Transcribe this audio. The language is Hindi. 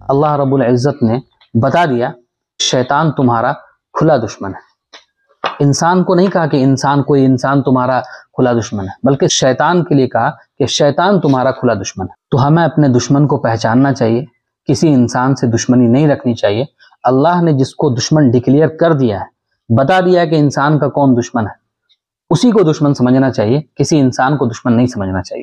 अल्लाह रब्बुल इज़्ज़त ने बता दिया, शैतान तुम्हारा खुला दुश्मन है। इंसान को नहीं कहा कि इंसान, कोई इंसान तुम्हारा खुला दुश्मन है, बल्कि शैतान के लिए कहा कि शैतान तुम्हारा खुला दुश्मन है। तो हमें अपने दुश्मन को पहचानना चाहिए, किसी इंसान से दुश्मनी नहीं रखनी चाहिए। अल्लाह ने जिसको दुश्मन डिक्लेयर कर दिया है, बता दिया कि इंसान का कौन दुश्मन है, उसी को दुश्मन समझना चाहिए, किसी इंसान को दुश्मन नहीं समझना चाहिए।